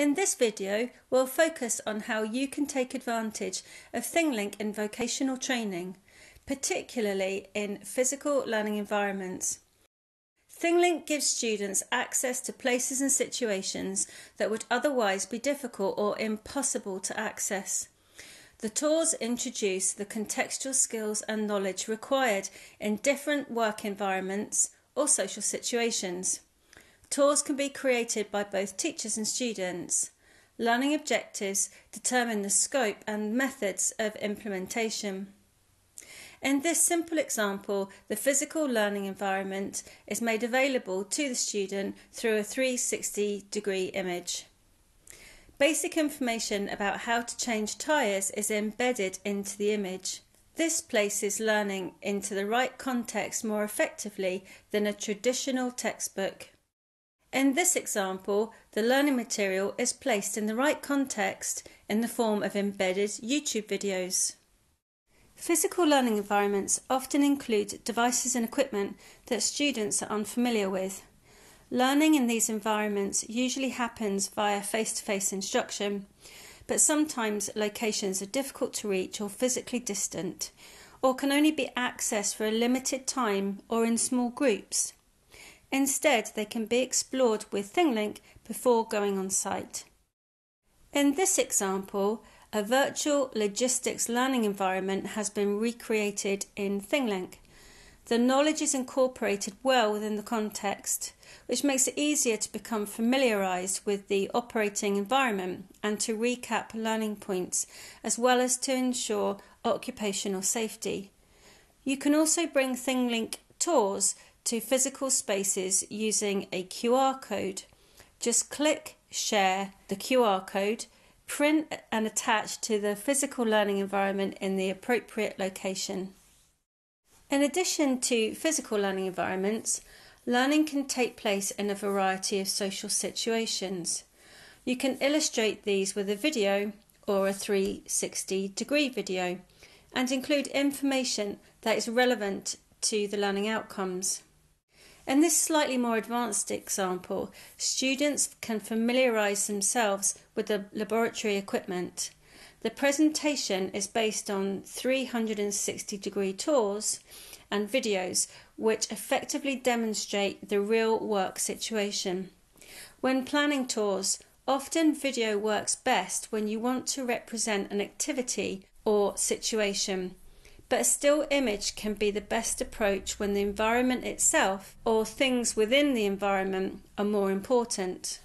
In this video, we'll focus on how you can take advantage of ThingLink in vocational training, particularly in physical learning environments. ThingLink gives students access to places and situations that would otherwise be difficult or impossible to access. The tours introduce the contextual skills and knowledge required in different work environments or social situations. Tours can be created by both teachers and students. Learning objectives determine the scope and methods of implementation. In this simple example, the physical learning environment is made available to the student through a 360 degree image. Basic information about how to change tyres is embedded into the image. This places learning into the right context more effectively than a traditional textbook. In this example, the learning material is placed in the right context in the form of embedded YouTube videos. Physical learning environments often include devices and equipment that students are unfamiliar with. Learning in these environments usually happens via face to face instruction, but sometimes locations are difficult to reach or physically distant, or can only be accessed for a limited time or in small groups. Instead, they can be explored with ThingLink before going on site. In this example, a virtual logistics learning environment has been recreated in ThingLink. The knowledge is incorporated well within the context, which makes it easier to become familiarised with the operating environment and to recap learning points, as well as to ensure occupational safety. You can also bring ThingLink tours to physical spaces using a QR code. Just click share the QR code, print and attach to the physical learning environment in the appropriate location. In addition to physical learning environments, learning can take place in a variety of social situations. You can illustrate these with a video or a 360 degree video and include information that is relevant to the learning outcomes. In this slightly more advanced example, students can familiarise themselves with the laboratory equipment. The presentation is based on 360 degree tours and videos which effectively demonstrate the real work situation. When planning tours, often video works best when you want to represent an activity or situation but a still image can be the best approach when the environment itself or things within the environment are more important.